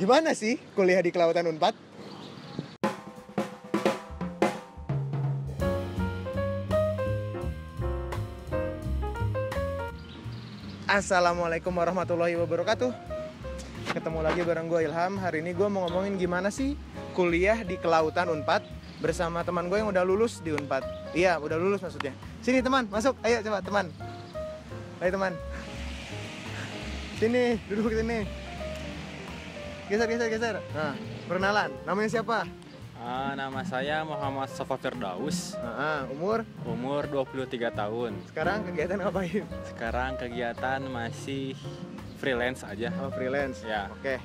Gimana sih kuliah di Kelautan Unpad? Assalamualaikum warahmatullahi wabarakatuh. Ketemu lagi bareng gue Ilham. Hari ini gue mau ngomongin gimana sih kuliah di Kelautan Unpad Bersama teman gue yang udah lulus di Unpad. Iya, udah lulus maksudnya. Sini teman, masuk, ayo coba teman. Ayo teman. Sini, duduk sini Geser, geser, geser Nah, perkenalan, namanya siapa? Ah, nama saya Muhammad Sofa Firdaus, Nah, umur, umur 23 tahun. sekarang kegiatan ngapain? Sekarang kegiatan masih freelance aja. Oh, freelance Ya, Oke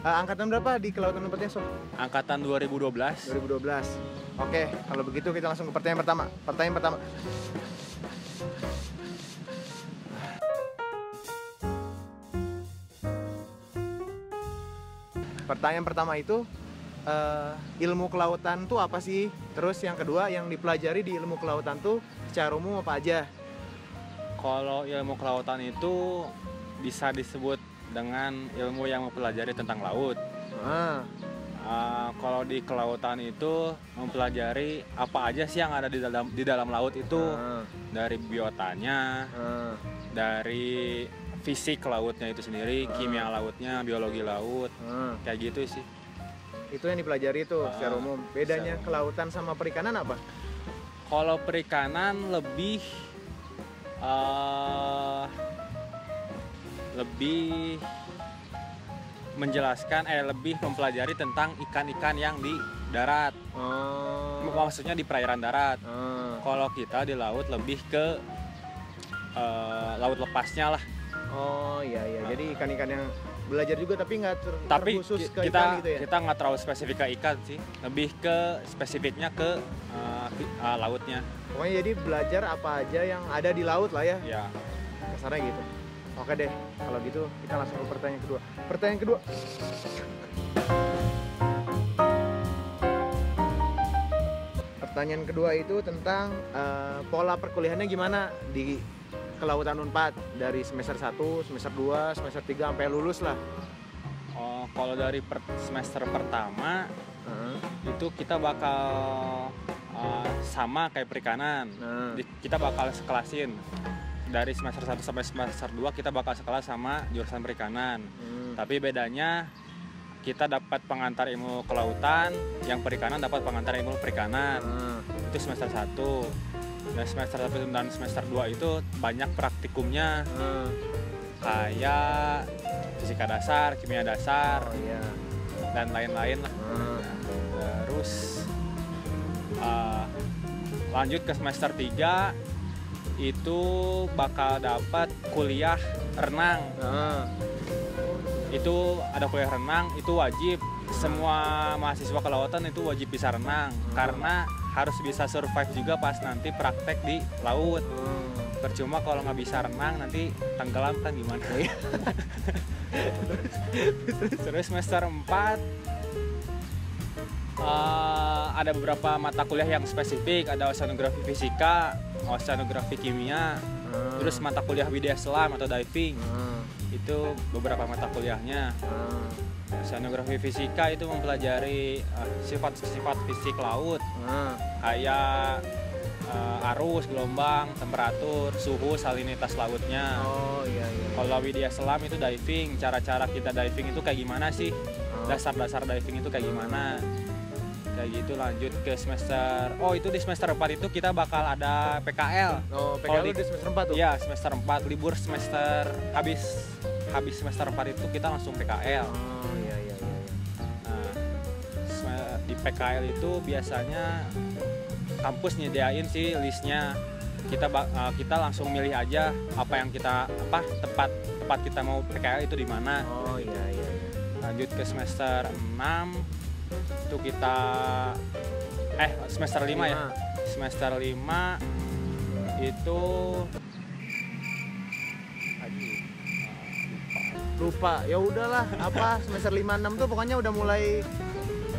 Ah, Angkatan berapa di Kelautan Unpadnya, Sob? angkatan 2012. 2012 Oke, kalau begitu kita langsung ke pertanyaan pertama Pertanyaan pertama Pertanyaan pertama itu eh, Ilmu kelautan tuh apa sih? Terus yang kedua yang dipelajari di ilmu kelautan tuh secara umum apa aja? Kalau ilmu kelautan itu bisa disebut dengan ilmu yang mempelajari tentang laut. Ah, Ah, kalau di kelautan itu mempelajari apa aja sih yang ada di dalam di dalam laut itu ah, dari biotanya, ah. dari fisik lautnya itu sendiri, Ah. kimia lautnya, biologi laut, ah. kayak gitu sih. Itu yang dipelajari tuh secara Ah, umum Bedanya secara kelautan sama perikanan apa? Kalau perikanan lebih eh lebih menjelaskan eh lebih mempelajari tentang ikan-ikan yang di darat. Oh, Maksudnya di perairan darat. ah. Kalau kita di laut lebih ke eh, laut lepasnya lah. Oh iya iya. Jadi ikan-ikan yang belajar juga tapi nggak ter Tapi terkhusus ke kita ikan gitu ya. kita nggak terlalu spesifik ke ikan sih. Lebih ke spesifiknya ke ki- eh, lautnya. Pokoknya jadi belajar apa aja yang ada di laut lah ya. Ya. Kasarnya gitu. Oke deh. Kalau gitu kita langsung ke pertanyaan kedua. Pertanyaan kedua. Pertanyaan kedua itu tentang eh, pola perkuliahannya gimana di Kelautan Unpad dari semester 1, semester 2, semester 3 sampai lulus lah. Oh, kalau dari per- semester pertama Heeh. itu kita bakal uh, sama kayak perikanan. Nah. Di- Kita bakal sekelasin dari semester 1 sampai semester 2 kita bakal sekelas sama jurusan perikanan. Hmm. Tapi bedanya kita dapat pengantar ilmu kelautan, yang perikanan dapat pengantar ilmu perikanan. Ah. Itu semester 1. Dan semester 1 dan semester 2 itu banyak praktikumnya Ah. kayak fisika dasar, kimia dasar, Oh iya. dan lain-lain lah. Ah. Terus uh, lanjut ke semester 3 itu bakal dapat kuliah renang. Ah. Itu ada kuliah renang itu wajib. Semua mahasiswa kelautan itu wajib bisa renang karena harus bisa survive juga pas nanti praktek di laut. Hmm. Percuma kalau nggak bisa renang nanti tenggelam kan gimana? Terus semester 4 eh, ada beberapa mata kuliah yang spesifik, ada oceanografi fisika, oceanografi kimia, Ah. terus mata kuliah widya selam atau diving. Ah. Itu beberapa mata kuliahnya. Ah. Oceanografi fisika itu mempelajari eh, sifat-sifat fisik laut Ah. kayak eh, arus, gelombang, temperatur, suhu, salinitas lautnya. Oh iya iya. Kalau widya selam itu diving, cara-cara kita diving itu kayak gimana sih? Oh. Dasar-dasar diving itu kayak gimana? Kayak gitu lanjut ke semester. Oh, itu di semester 4 itu kita bakal ada PKL. Oh, PKL di- di semester 4 tuh? Iya, semester 4 libur semester habis habis semester 4 itu kita langsung PKL. Oh PKL itu biasanya kampus nyediain sih listnya. Kita eh, kita langsung milih aja apa yang kita apa tempat tempat kita mau PKL itu di mana. Oh iya iya iya. lanjut ke semester 6 itu kita eh semester 5 ya semester 5 itu Aduh, Lupa. Ya udahlah, apa semester 5 6 tuh pokoknya udah mulai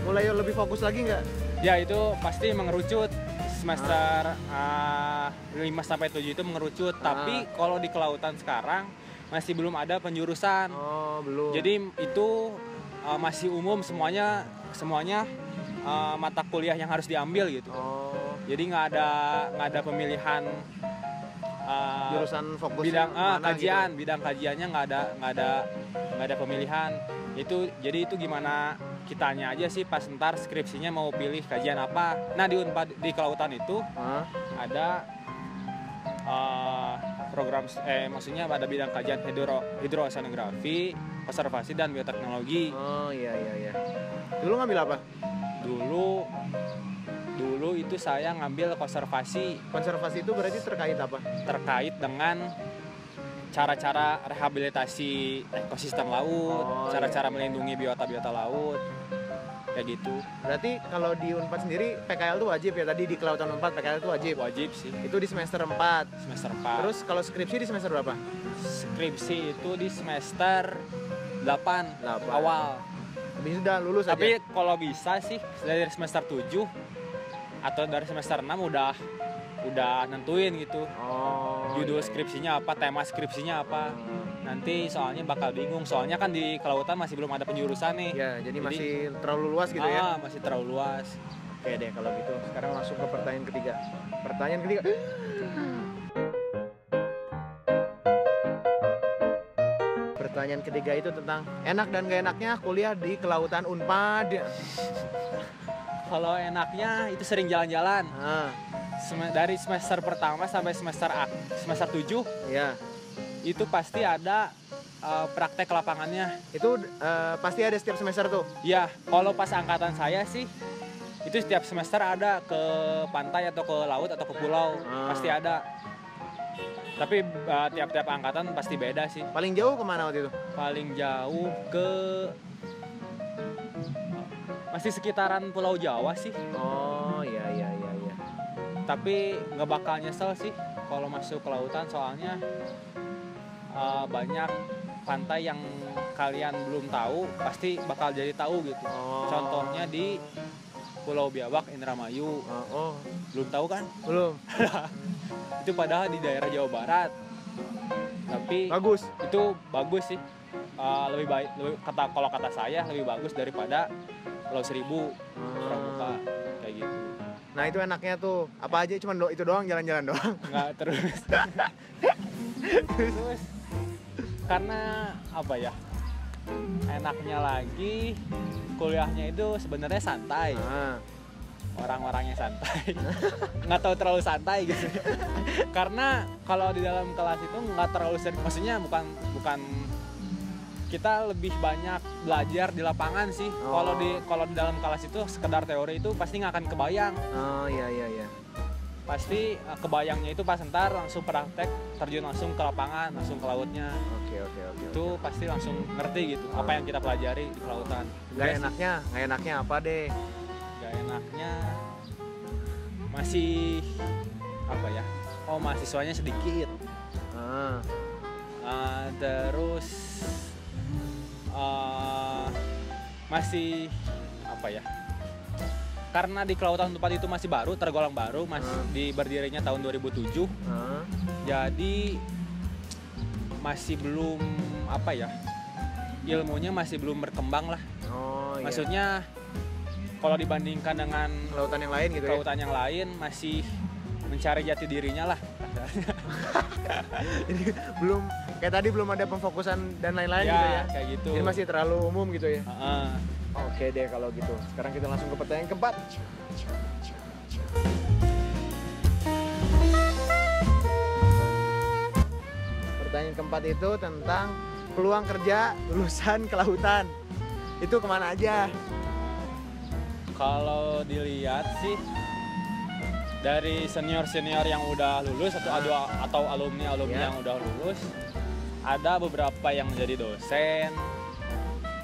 mulai lebih fokus lagi nggak? ya itu pasti mengerucut semester ah, 5 sampai 7 itu mengerucut. Tapi kalau di kelautan sekarang masih belum ada penjurusan. Oh, belum. jadi itu uh, masih umum semuanya semuanya uh, mata kuliah yang harus diambil gitu. Oh, jadi nggak ada nggak ada pemilihan uh, jurusan fokus bidang ah, mana kajian. Gitu? bidang kajiannya nggak ada nggak ada nggak ada pemilihan. Itu jadi itu gimana kitanya aja sih pas ntar skripsinya mau pilih kajian apa nah di unpad di kelautan itu Hah? ada uh, program eh maksudnya ada bidang kajian hidro hidrooceanografi konservasi dan bioteknologi Oh iya iya iya. Dulu ngambil apa? dulu dulu itu saya ngambil konservasi Konservasi itu berarti terkait apa? terkait dengan cara-cara rehabilitasi ekosistem laut, Oh, cara-cara melindungi biota-biota laut, kayak gitu. Berarti kalau di Unpad sendiri PKL itu wajib ya tadi di Kelautan Unpad PKL itu wajib. Wajib sih Itu di semester 4. semester 4. Terus kalau skripsi di semester berapa? skripsi itu di semester 8 Delapan. awal. Habis itu udah lulus Tapi aja. kalau bisa sih dari semester 7 atau dari semester 6 udah udah nentuin gitu. Oh. Judul iya, iya. skripsinya apa, tema skripsinya apa. Nanti soalnya bakal bingung. Soalnya kan di kelautan masih belum ada penjurusan nih. Ya, jadi Jadi- masih terlalu luas gitu ya. ah, masih terlalu luas. Oke deh kalau gitu. Sekarang langsung ke pertanyaan ketiga. Pertanyaan ketiga. Pertanyaan ketiga itu tentang enak dan gak enaknya kuliah di Kelautan Unpad. Kalau enaknya itu sering jalan-jalan. Ah, Sem- dari semester pertama sampai semester A, semester 7 ya. itu pasti ada uh, praktek lapangannya. Itu eh, pasti ada setiap semester tuh. Ya, kalau pas angkatan saya sih itu setiap semester ada ke pantai atau ke laut atau ke pulau Ah. pasti ada. Tapi uh, tiap-tiap angkatan pasti beda sih. Paling jauh ke mana waktu itu? Paling jauh ke masih sekitaran Pulau Jawa sih. Oh iya iya. Tapi nggak bakal nyesel sih kalau masuk ke lautan soalnya uh, banyak pantai yang kalian belum tahu pasti bakal jadi tahu gitu. Oh. Contohnya di Pulau Biawak Indramayu. Oh, oh, Belum tahu kan? belum. Itu padahal di daerah Jawa Barat. Tapi Bagus. itu bagus sih. Uh, lebih baik lebih, kata kalau kata saya lebih bagus daripada Pulau Seribu Pramuka kayak gitu. Nah itu enaknya tuh. Apa aja cuman do itu doang jalan-jalan doang. nggak terus. Terus karena apa ya enaknya lagi kuliahnya itu sebenarnya santai. Nah, orang-orangnya santai. Nggak tahu terlalu santai gitu. Karena kalau di dalam kelas itu nggak terlalu serius maksudnya bukan bukan kita lebih banyak belajar di lapangan sih. Kalau di kalau di dalam kelas itu sekedar teori itu pasti nggak akan kebayang. Oh iya iya iya. pasti uh, kebayangnya itu pas ntar langsung praktek terjun langsung ke lapangan langsung ke lautnya. Oke oke oke. itu pasti langsung ngerti gitu apa yang kita pelajari di kelautan. Gak enaknya, gak enaknya apa deh? gak enaknya masih apa ya oh mahasiswanya sedikit. Ah, Uh, terus uh, masih apa ya karena di kelautan tempat itu masih baru tergolong baru masih Hmm. di berdirinya tahun 2007 ah, jadi masih belum apa ya ilmunya masih belum berkembang lah oh iya. maksudnya kalau dibandingkan dengan kelautan yang lain gitu ya? kelautan yang lain masih mencari jati dirinya lah Jadi belum kayak tadi belum ada pemfokusan dan lain-lain gitu ya? kayak gitu Jadi masih terlalu umum gitu ya? Heeh. Oke deh kalau gitu. Sekarang kita langsung ke pertanyaan keempat. Pertanyaan keempat itu tentang peluang kerja lulusan kelautan. Itu ke mana aja? kalau dilihat sih dari senior senior yang udah lulus atau adu- atau alumni alumni Ya. yang udah lulus ada beberapa yang menjadi dosen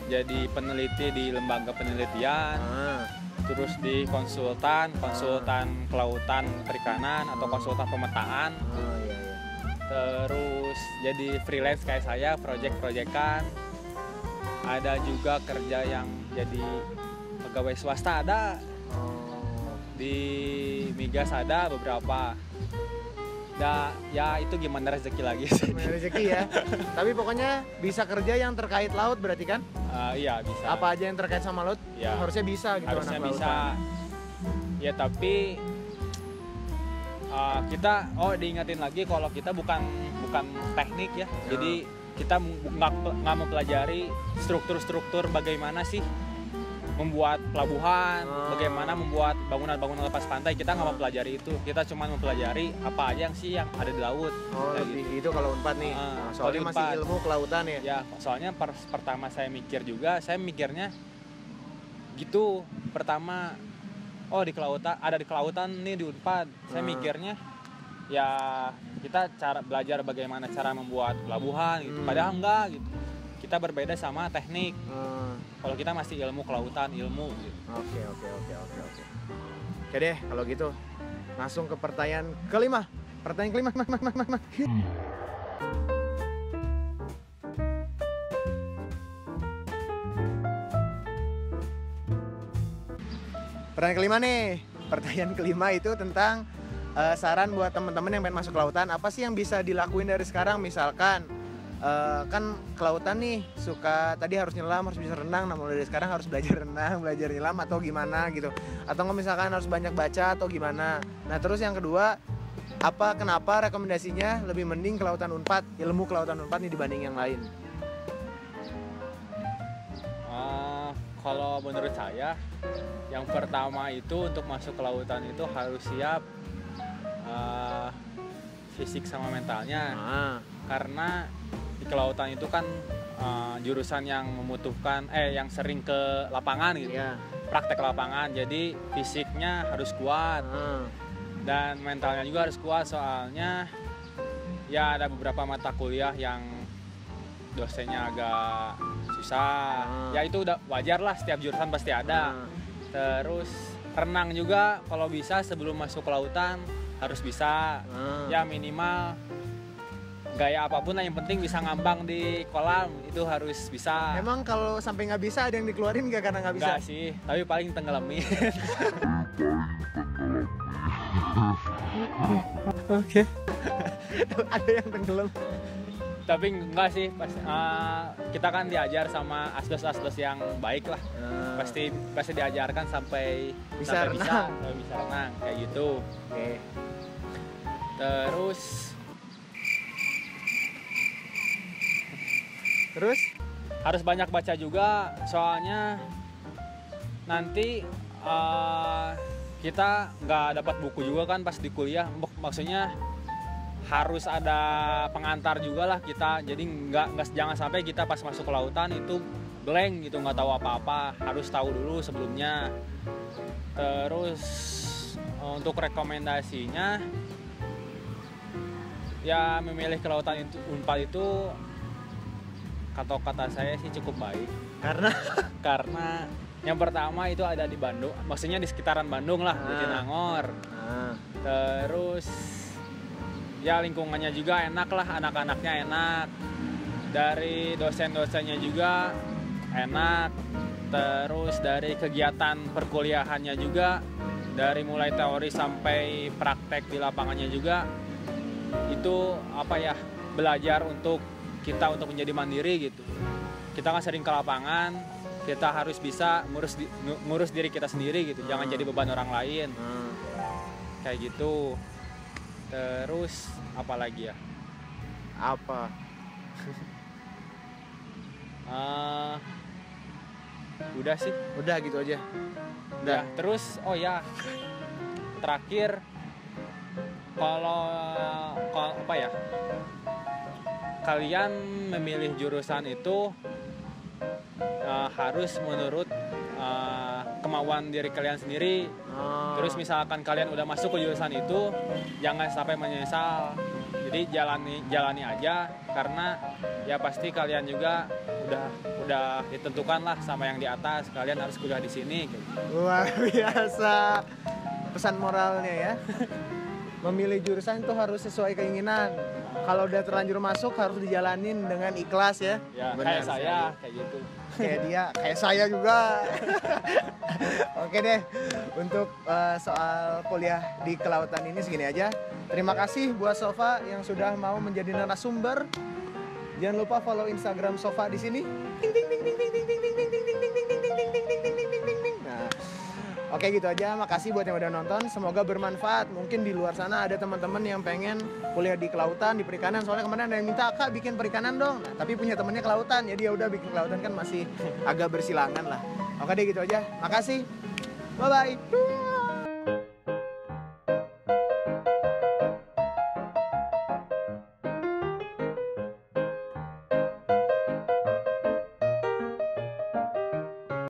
jadi peneliti di lembaga penelitian Ah, terus di konsultan konsultan kelautan perikanan atau konsultan pemetaan. Oh iya iya. terus jadi freelance kayak saya project-projectan. Ada juga kerja yang jadi pegawai swasta ada di migas ada beberapa Da, ya itu gimana rezeki lagi sih. Rezeki ya. Tapi pokoknya bisa kerja yang terkait laut berarti kan? Eh, iya bisa. Apa aja yang terkait sama laut? Ya. Harusnya bisa gitu harusnya anak bisa lautan. ya tapi uh, kita oh diingetin lagi kalau kita bukan bukan teknik ya Ya. jadi kita m- nggak nggak mempelajari struktur-struktur bagaimana sih membuat pelabuhan Oh. bagaimana membuat bangunan-bangunan lepas pantai kita nggak Oh. mempelajari itu kita cuma mempelajari apa aja yang sih yang ada di laut Oh, Kayak lebih gitu. itu kalau Unpad nih. Ah, Nah, soalnya masih Unpad. ilmu kelautan ya. ya soalnya per- pertama saya mikir juga saya mikirnya gitu pertama oh di kelautan ada di kelautan nih di Unpad saya Hmm. mikirnya ya kita cara belajar bagaimana cara membuat pelabuhan gitu Hmm. padahal enggak gitu kita berbeda sama teknik Hmm, kalau kita masih ilmu kelautan ilmu gitu. Oke, oke, oke, oke, oke. Oke deh, kalau gitu langsung ke pertanyaan kelima. Pertanyaan kelima. mak, mak, mak, mak, mak. Pertanyaan kelima nih. Pertanyaan kelima itu tentang eh, saran buat teman-teman yang pengen masuk lautan. Apa sih yang bisa dilakuin dari sekarang? Misalkan eh, kan kelautan nih suka tadi harus nyelam harus bisa renang nah mulai dari sekarang harus belajar renang belajar nyelam atau gimana gitu. Atau nggak misalkan harus banyak baca atau gimana. Nah terus yang kedua apa kenapa rekomendasinya lebih mending kelautan unpad ilmu kelautan unpad nih dibanding yang lain? Eh, kalau menurut saya yang pertama itu untuk masuk ke lautan itu harus siap eh, fisik sama mentalnya. Nah, karena kelautan itu kan uh, jurusan yang membutuhkan eh yang sering ke lapangan gitu. Ya praktek lapangan jadi fisiknya harus kuat. Nah, dan mentalnya juga harus kuat soalnya ya ada beberapa mata kuliah yang dosennya agak susah. Hmm. ya itu udah wajar lah setiap jurusan pasti ada. Nah. terus renang juga kalau bisa sebelum masuk ke lautan harus bisa. Nah. ya minimal gaya apa pun lah yang penting bisa ngambang di kolam itu harus bisa. Emang kalau sampai nggak bisa ada yang dikeluarin nggak karena nggak bisa? enggak sih tapi paling tenggelamin oke. Ada yang tenggelam. Tapi enggak sih pas eh, kita kan diajar sama asdos-asdos yang baik lah. Nah, pasti pasti diajarkan sampai Bisa sampai bisa renang. sampai bisa renang kayak gitu. Oke. Terus terus? Harus banyak baca juga soalnya nanti eh, kita nggak dapat buku juga kan pas di kuliah. Mak- maksudnya harus ada pengantar juga lah kita. Jadi nggak nggak jangan sampai kita pas masuk ke lautan itu blank gitu nggak tahu apa-apa. Harus tahu dulu sebelumnya. Terus eh, untuk rekomendasinya ya memilih kelautan itu unpad itu kata kata saya sih cukup baik. Karena? Karena yang pertama itu ada di Bandung maksudnya di sekitaran Bandung lah di Ah. Jatinangor nah, terus ya lingkungannya juga enak lah anak-anaknya enak. Dari dosen-dosennya juga enak. Terus dari kegiatan perkuliahannya juga dari mulai teori sampai praktek di lapangannya juga itu apa ya belajar untuk kita untuk menjadi mandiri gitu. Kita kan sering ke lapangan kita harus bisa ngurus di- ngurus diri kita sendiri gitu. Jangan Hmm. jadi beban orang lain. Nah. kayak gitu. Terus apa lagi ya? Apa? Eh, udah sih. Udah gitu aja. Udah udah. terus oh ya. Terakhir kalau kalau apa ya kalian memilih jurusan itu eh, harus menurut eh, kemauan diri kalian sendiri Oh. Terus misalkan kalian udah masuk ke jurusan itu, jangan sampai menyesal. Jadi jalani jalani aja karena ya pasti kalian juga udah udah ditentukan lah sama yang di atas. Kalian harus kuliah di sini. gitu. luar biasa pesan moralnya ya memilih jurusan itu harus sesuai keinginan kalau udah terlanjur masuk harus dijalanin dengan ikhlas ya. ya Benar kayak saya kayak gitu kayak dia, kayak saya juga. Oke deh, untuk eh, soal kuliah di kelautan ini segini aja. Terima kasih buat Sofa yang sudah mau menjadi narasumber. Jangan lupa follow Instagram Sofa di sini. Ding, ding, ding, ding, ding, Oke gitu aja, makasih buat yang udah nonton. Semoga bermanfaat. Mungkin di luar sana ada teman-teman yang pengen kuliah di kelautan, di perikanan. Soalnya kemarin ada yang minta kak bikin perikanan dong. Nah, tapi punya temennya kelautan, jadi ya udah bikin kelautan kan masih agak bersilangan lah. Oke deh gitu aja. Makasih. Bye bye.